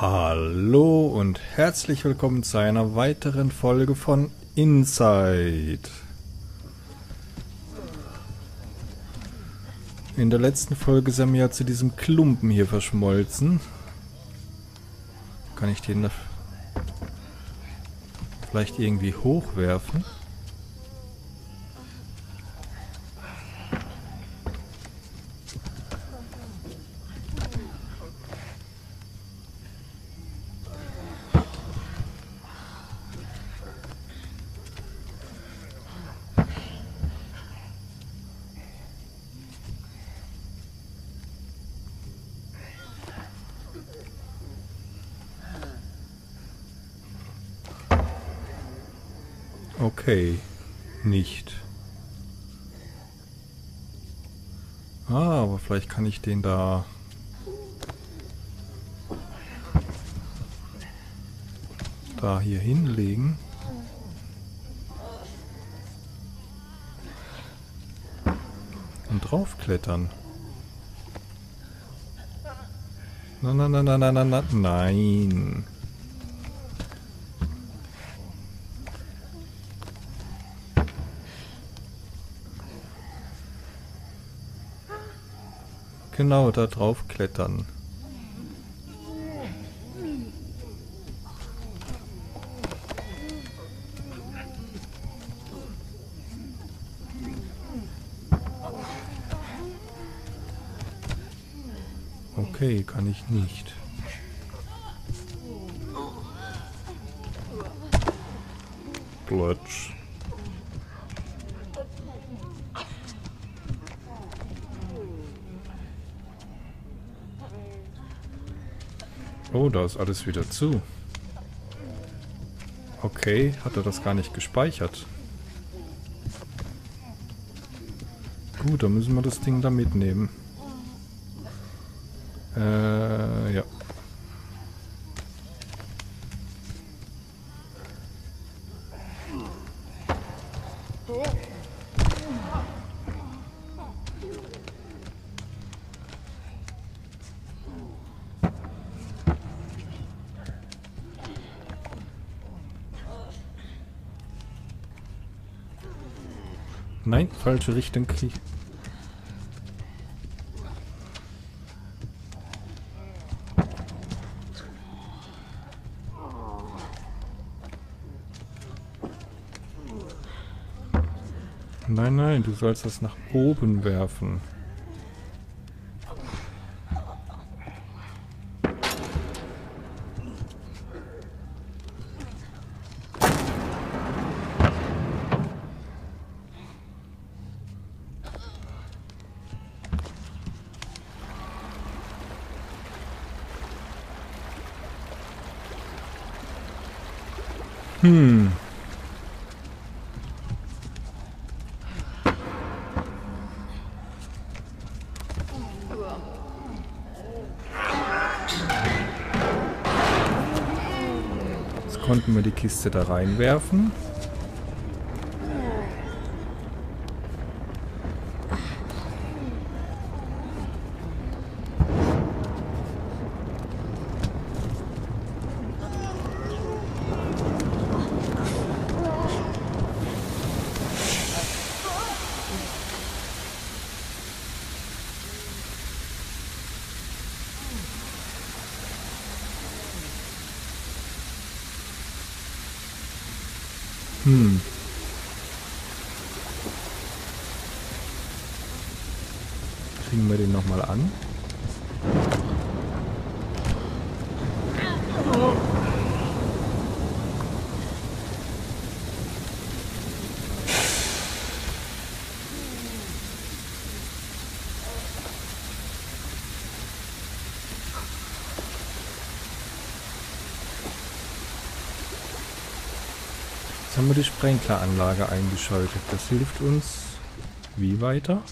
Hallo und herzlich willkommen zu einer weiteren Folge von Inside. In der letzten Folge sind wir ja zu diesem Klumpen hier verschmolzen. Kann ich den da vielleicht irgendwie hochwerfen? Okay, nicht. Ah, aber vielleicht kann ich den da... da hier hinlegen. Und draufklettern. Na, na, na, na, na, na, nein. Genau, da drauf klettern. Okay, kann ich nicht. Plötsch. Oh, da ist alles wieder zu. Okay, hat er das gar nicht gespeichert. Gut, dann müssen wir das Ding da mitnehmen. Äh, ja. Nein, falsche Richtung. Nein, nein, du sollst das nach oben werfen. Hm. Jetzt konnten wir die Kiste da reinwerfen. Hm. Kriegen wir den nochmal an? Haben wir die Sprenkleranlage eingeschaltet. Das hilft uns wie weiter?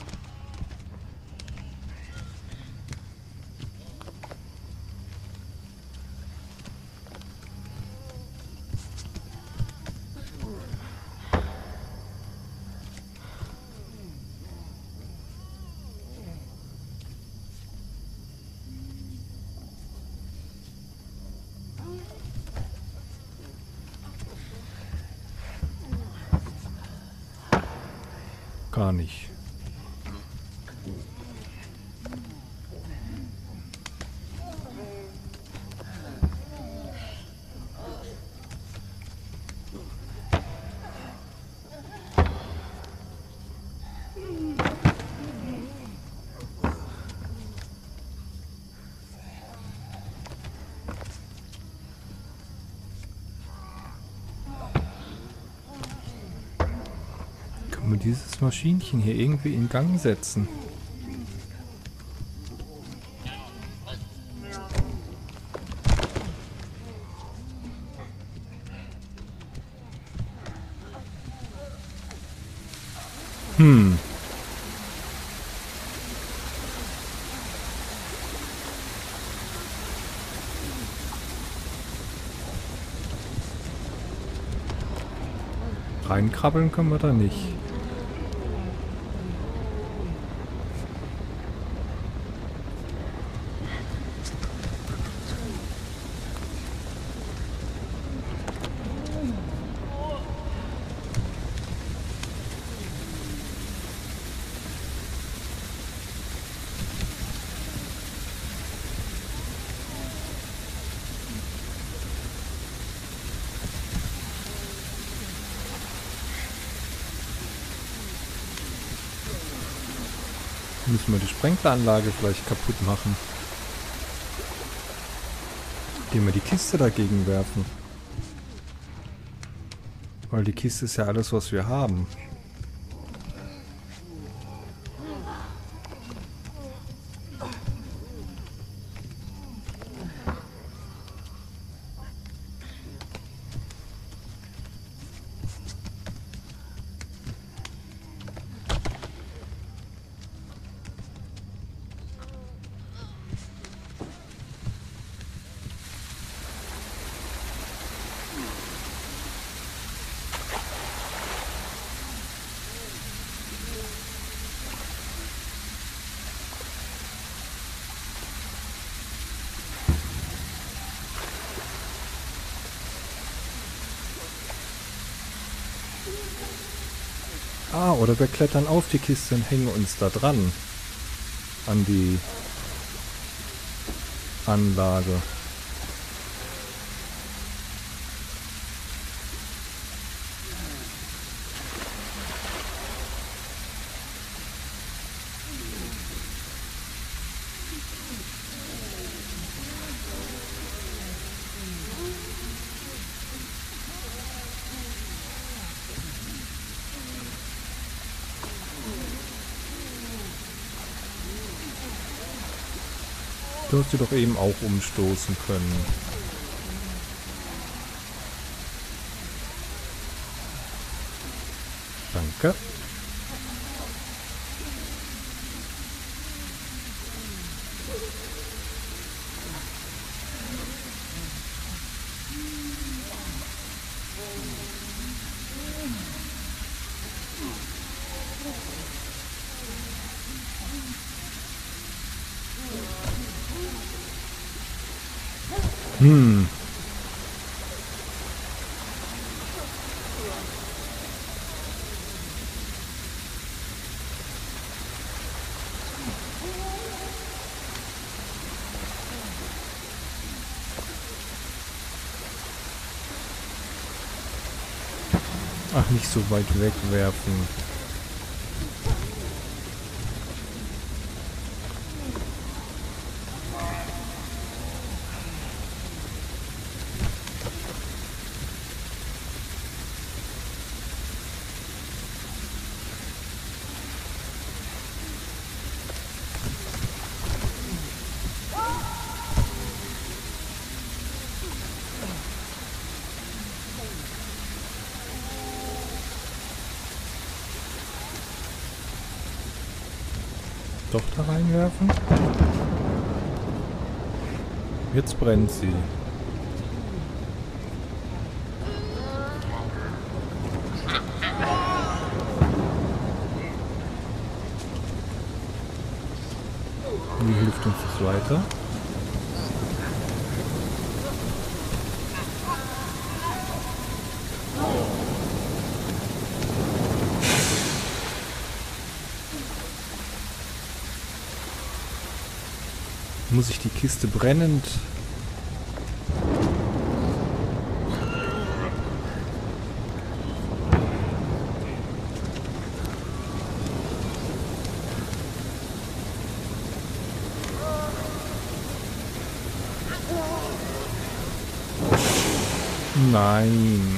Gar nicht. Dieses Maschinchen hier irgendwie in Gang setzen? Hm. Reinkrabbeln können wir da nicht. Müssen wir die Sprenkleranlage vielleicht kaputt machen. Indem wir die Kiste dagegen werfen. Weil die Kiste ist ja alles, was wir haben. Ah, oder wir klettern auf die Kiste und hängen uns da dran. An die Anlage. Du hast sie doch eben auch umstoßen können. Danke. Hm. Ach, nicht so weit wegwerfen. Doch da reinwerfen? Jetzt brennt sie. Wie hilft uns das weiter? Muss ich die Kiste brennend... Nein.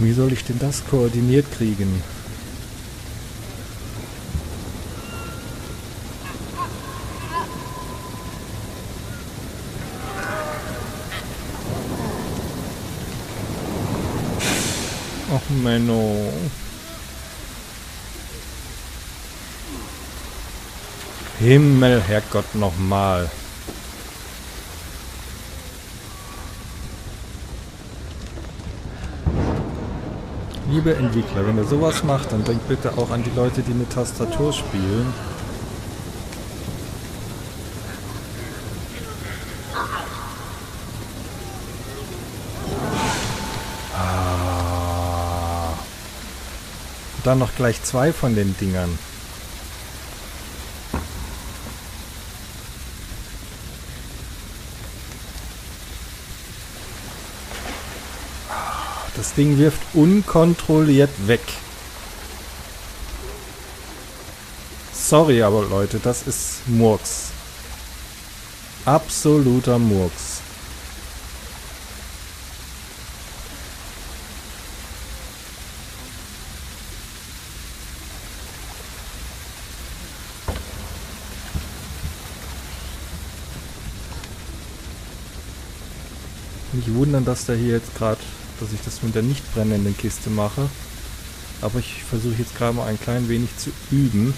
Wie soll ich denn das koordiniert kriegen? Ach Menno. Himmel, Herrgott, nochmal. Liebe Entwickler, wenn ihr sowas macht, dann denkt bitte auch an die Leute, die mit Tastatur spielen. Ah. Dann noch gleich zwei von den Dingern. Das Ding wirft unkontrolliert weg. Sorry, aber Leute, das ist Murks. Absoluter Murks. Nicht wundern, dass der hier jetzt gerade dass ich das mit der nicht brennenden Kiste mache. Aber ich versuche jetzt gerade mal ein klein wenig zu üben.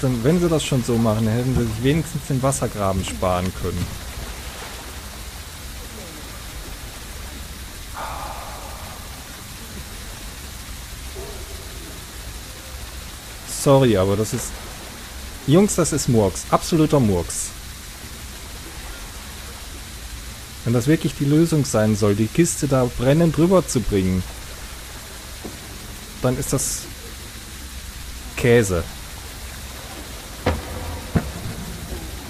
Dann, wenn sie das schon so machen, hätten sie sich wenigstens den Wassergraben sparen können. Sorry, aber das ist Jungs, das ist Murks. Absoluter Murks. Wenn das wirklich die Lösung sein soll, die Kiste da brennend drüber zu bringen, dann ist das Käse.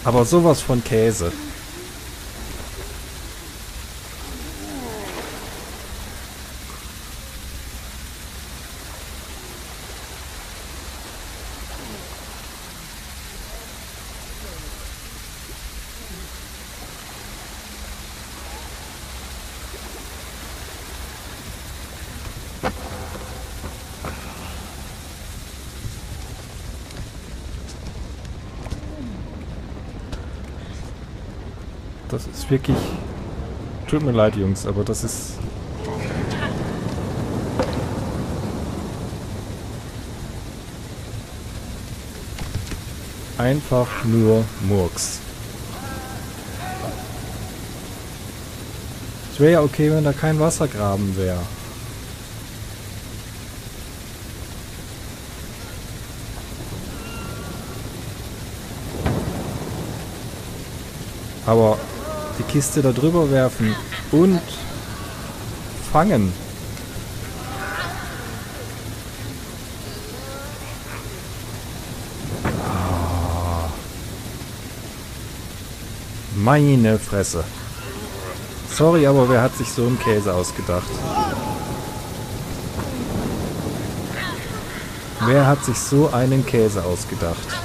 Aber sowas von Käse. Das ist wirklich... Tut mir leid, Jungs, aber das ist... Einfach nur Murks. Es wäre ja okay, wenn da kein Wassergraben wäre. Aber die Kiste da drüber werfen und fangen. Ah. Meine Fresse. Sorry, aber wer hat sich so einen Käse ausgedacht? Wer hat sich so einen Käse ausgedacht?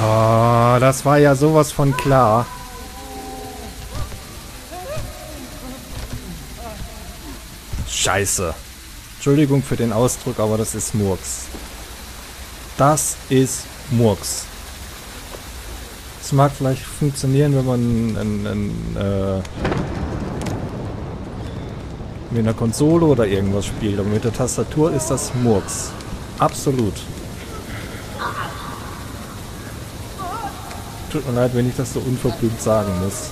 Oh, das war ja sowas von klar. Scheiße. Entschuldigung für den Ausdruck, aber das ist Murks. Das ist Murks. Es mag vielleicht funktionieren, wenn man ein, ein, äh, mit einer Konsole oder irgendwas spielt, aber mit der Tastatur ist das Murks. Absolut. Tut mir leid, wenn ich das so unverblümt sagen muss.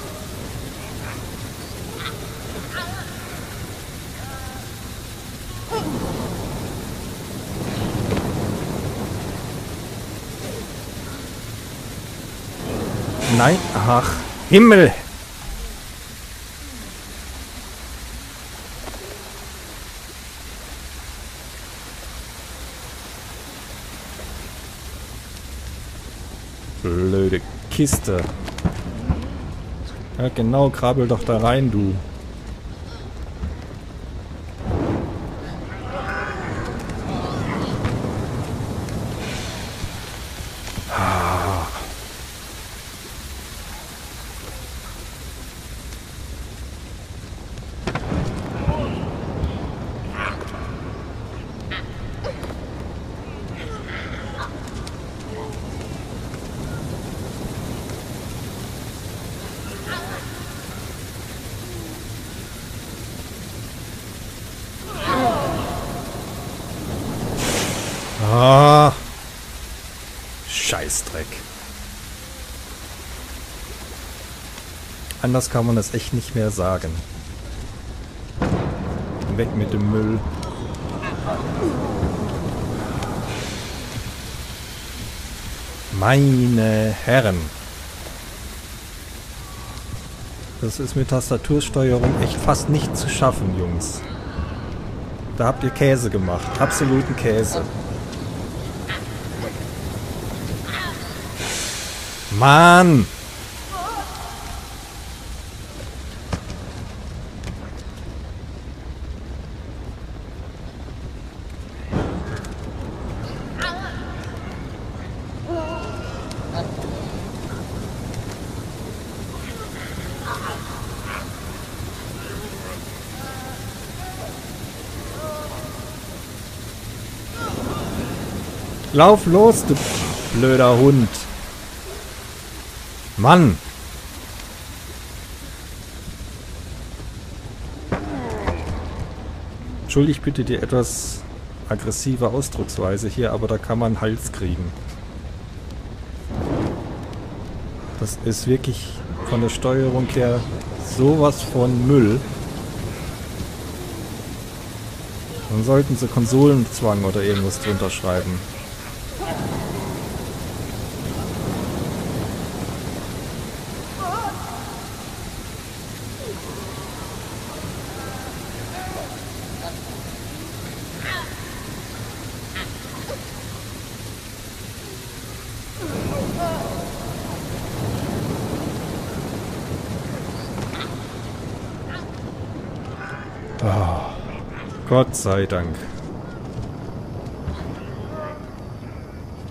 Nein, ach, Himmel! Blöde Kiste. Ja genau, krabbel doch da rein, du. Ah. Scheißdreck. Anders kann man das echt nicht mehr sagen. Weg mit dem Müll. Meine Herren. Das ist mit Tastatursteuerung echt fast nicht zu schaffen, Jungs. Da habt ihr Käse gemacht. Absoluten Käse. Mann! Lauf los, du blöder Hund. Mann! Entschuldigt bitte die etwas aggressive Ausdrucksweise hier, aber da kann man Hals kriegen. Das ist wirklich von der Steuerung her sowas von Müll. Dann sollten sie Konsolenzwang oder irgendwas drunter schreiben. Gott sei Dank.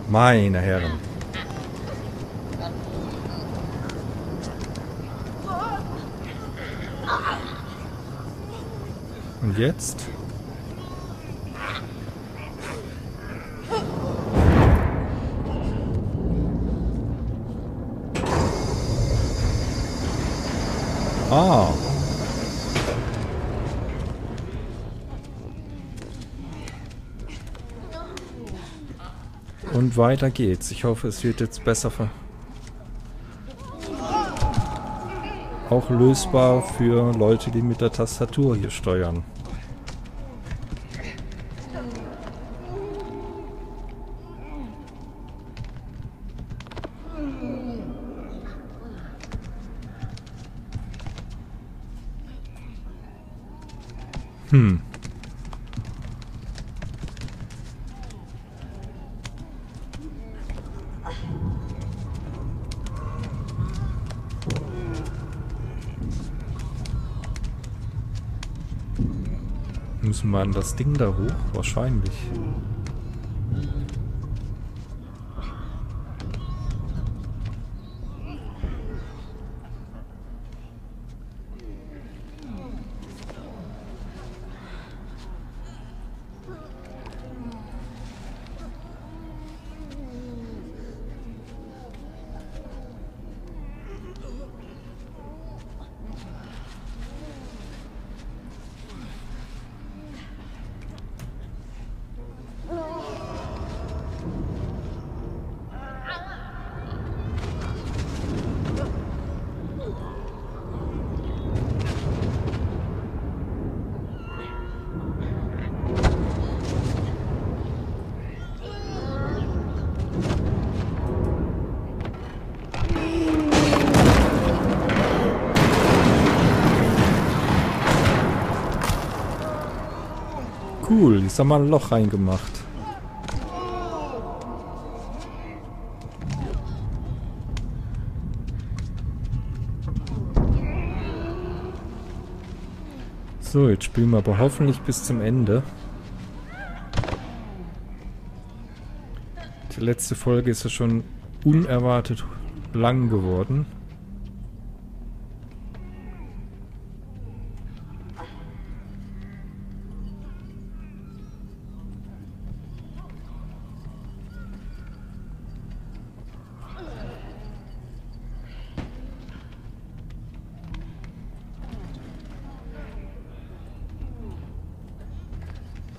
Meine Herren. Und jetzt? Ah. Weiter geht's. Ich hoffe, es wird jetzt besser ver auch lösbar für Leute, die mit der Tastatur hier steuern. Hm. Müssen das Ding da hoch? Wahrscheinlich. Cool, jetzt haben wir ein Loch reingemacht. So, jetzt spielen wir aber hoffentlich bis zum Ende. Die letzte Folge ist ja schon unerwartet lang geworden.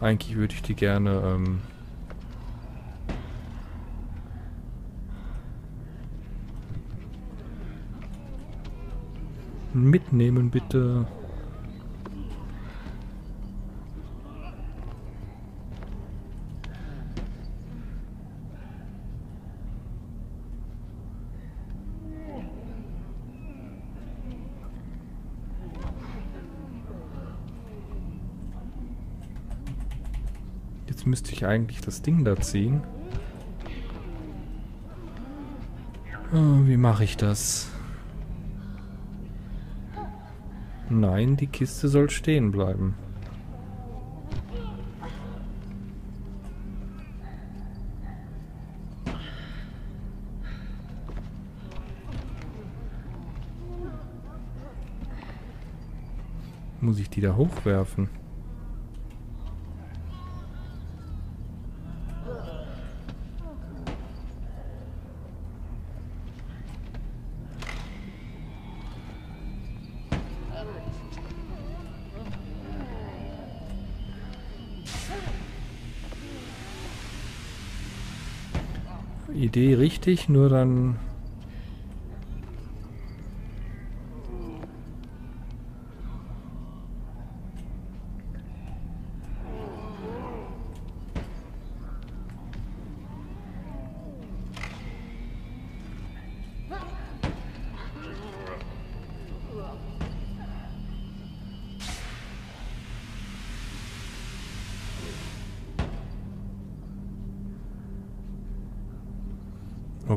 Eigentlich würde ich die gerne ähm, mitnehmen, bitte. Müsste ich eigentlich das Ding da ziehen. Oh, wie mache ich das? Nein, die Kiste soll stehen bleiben. Muss ich die da hochwerfen? Richtig, nur dann...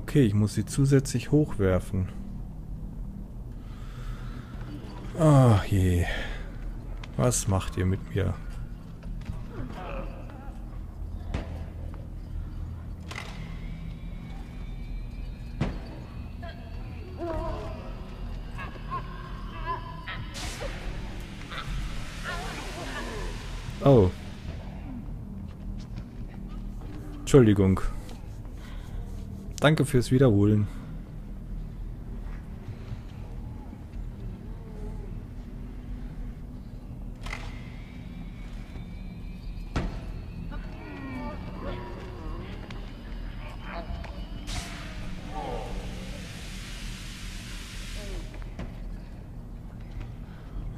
Okay, ich muss sie zusätzlich hochwerfen. Ach je. Was macht ihr mit mir? Oh. Entschuldigung. Danke fürs Wiederholen.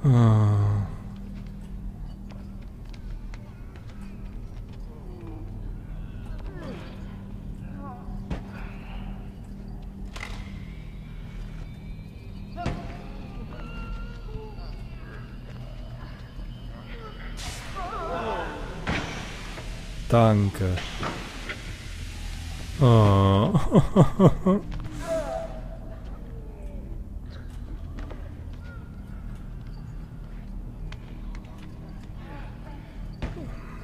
Ah. Danke. Oh.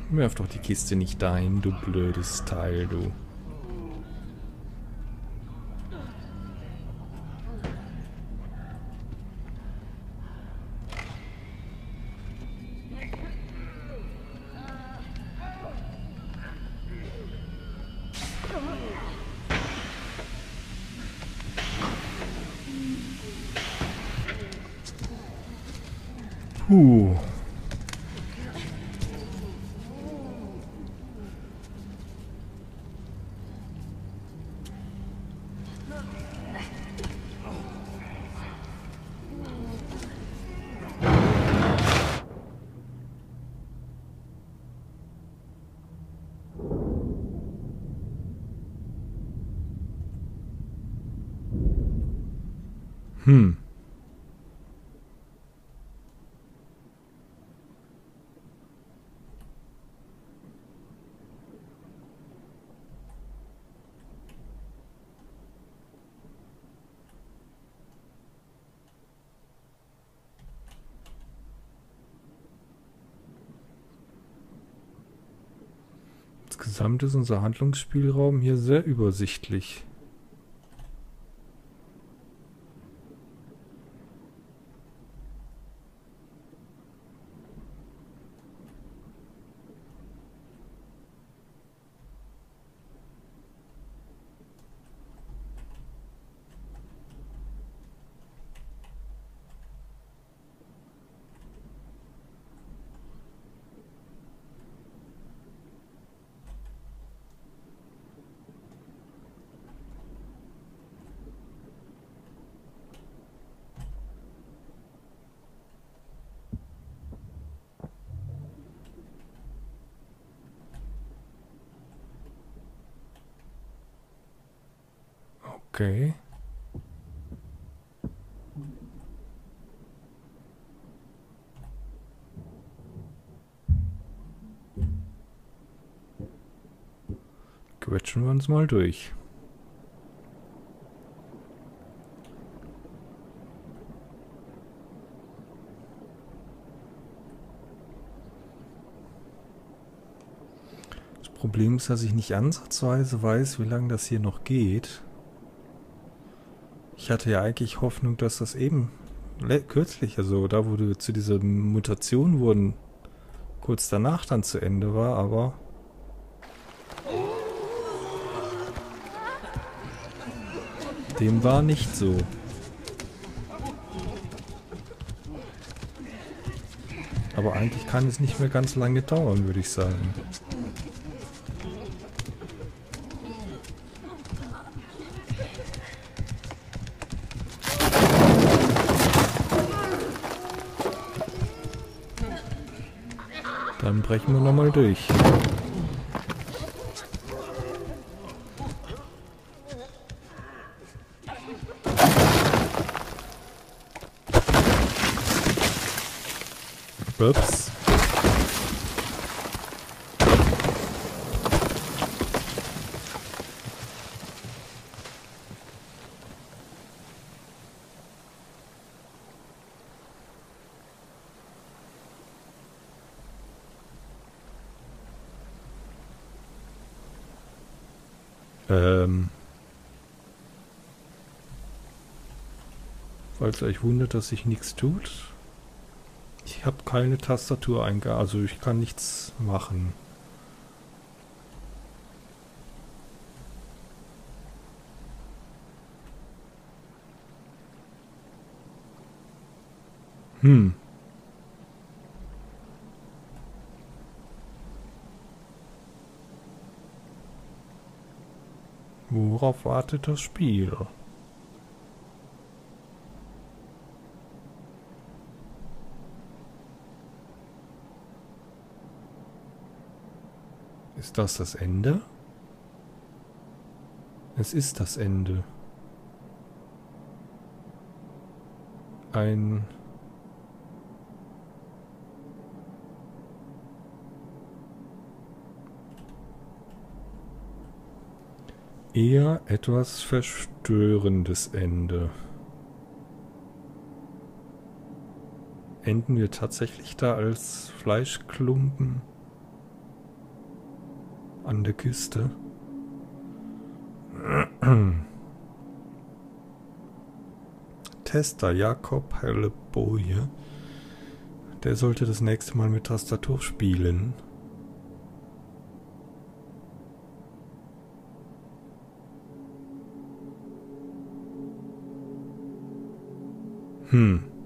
Werf doch die Kiste nicht dahin, du blödes Teil, du. 呜。Insgesamt ist unser Handlungsspielraum hier sehr übersichtlich. Okay. Quetschen wir uns mal durch. Das Problem ist, dass ich nicht ansatzweise weiß, wie lange das hier noch geht. Ich hatte ja eigentlich Hoffnung, dass das eben kürzlich, also da, wo zu dieser Mutation wurden, kurz danach dann zu Ende war, aber... Dem war nicht so. Aber eigentlich kann es nicht mehr ganz lange dauern, würde ich sagen. Dann brechen wir nochmal durch. Ups. Ähm. Falls euch wundert, dass sich nichts tut. Ich habe keine Tastatur eingegangen, also ich kann nichts machen. Hm. Worauf wartet das Spiel? Ist das das Ende? Es ist das Ende. Ein eher etwas verstörendes Ende. Enden wir tatsächlich da als Fleischklumpen an der Küste? Tester Jakob Helleboje, der sollte das nächste Mal mit Tastatur spielen. Hm.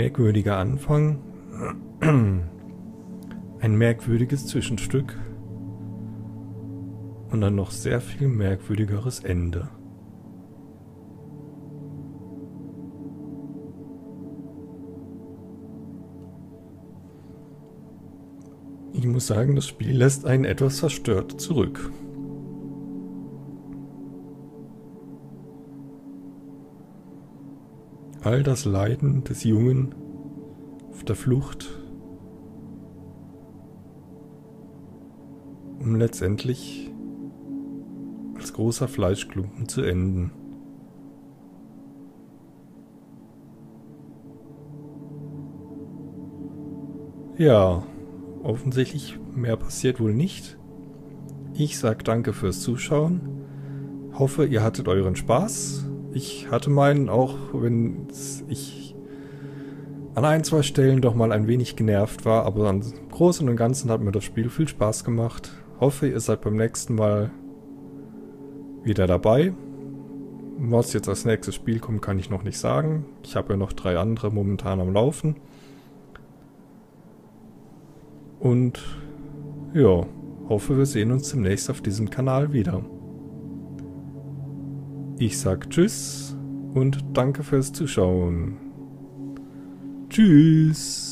Merkwürdiger Anfang. Ein merkwürdiges Zwischenstück. Und ein noch sehr viel merkwürdigeres Ende. Ich muss sagen, das Spiel lässt einen etwas verstört zurück. all das Leiden des Jungen auf der Flucht, um letztendlich als großer Fleischklumpen zu enden. Ja, offensichtlich mehr passiert wohl nicht. Ich sage danke fürs Zuschauen. Hoffe, ihr hattet euren Spaß ich hatte meinen, auch wenn ich an ein, zwei Stellen doch mal ein wenig genervt war, aber im Großen und Ganzen hat mir das Spiel viel Spaß gemacht. Hoffe, ihr seid beim nächsten Mal wieder dabei. Was jetzt als nächstes Spiel kommt, kann ich noch nicht sagen. Ich habe ja noch drei andere momentan am Laufen. Und ja, hoffe, wir sehen uns demnächst auf diesem Kanal wieder. Ich sag Tschüss und danke fürs Zuschauen. Tschüss.